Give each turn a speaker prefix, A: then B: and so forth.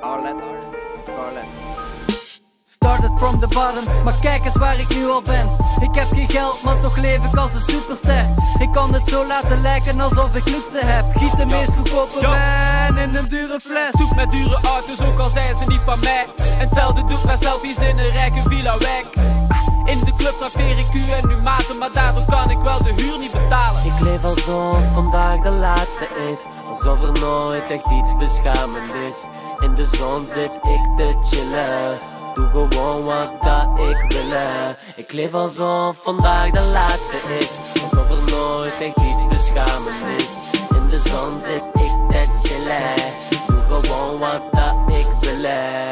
A: Arlet. Arlet.
B: Started from the bottom, maar kijk eens waar ik nu al ben. Ik heb geen geld, maar toch leef ik als een superster. Ik kan het zo laten lijken alsof ik luxe heb. Giet de meest goedkope wijn in een dure fles.
C: Zoek met dure auto's, ook al zijn ze niet van mij. En hetzelfde doet met selfies in een rijke villa weg. In de club trakteer ik u en uw maten
D: vandaag de laatste is. Alsof er nooit echt iets beschamend is. In de zon zit ik te chillen. Doe gewoon wat dat ik wil. Ik leef alsof vandaag de laatste is. Alsof er nooit echt iets beschamend is. In de zon zit ik te chillen. Doe gewoon wat dat ik wil.